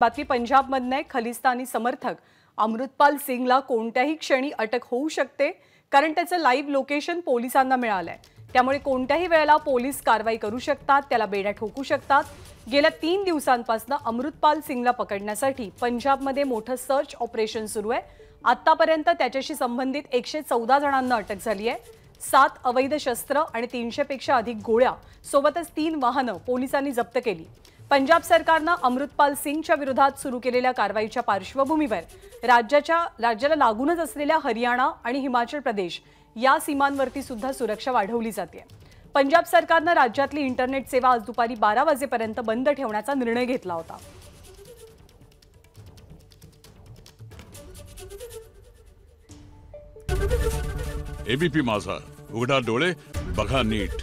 बातमी पंजाबमधनं आहे. खलिस्तानी समर्थक अमृतपाल सिंगला कोणत्याही क्षणी अटक होऊ शकते कारण त्याचं लाईव्ह लोकेशन पोलिसांना मिळालंय. त्यामुळे कोणत्याही वेळेला पोलीस कारवाई करू शकतात त्याला बेड्या ठोकू शकतात. गेल्या तीन दिवसांपासून अमृतपाल सिंगला पकडण्यासाठी पंजाबमध्ये मोठं सर्च ऑपरेशन सुरू आहे. आतापर्यंत त्याच्याशी संबंधित एकशे चौदा जणांना अटक झाली आहे. सात अवैध शस्त्र आणि तीनशेपेक्षा अधिक गोळ्या सोबतच तीन वाहनं पोलिसांनी जप्त केली. पंजाब सरकारनं अमृतपाल सिंगच्या विरोधात सुरू केलेल्या कारवाईच्या पार्श्वभूमीवर राज्याच्या राज्याला लागूनच असलेल्या हरियाणा आणि हिमाचल प्रदेश या सीमांवरती सुद्धा सुरक्षा वाढवली जाते. पंजाब सरकारनं राज्यातली इंटरनेट सेवा आज दुपारी बारा वाजेपर्यंत बंद ठेवण्याचा निर्णय घेतला होता. एबीपी माझा. उघडा डोळे बघा नीट.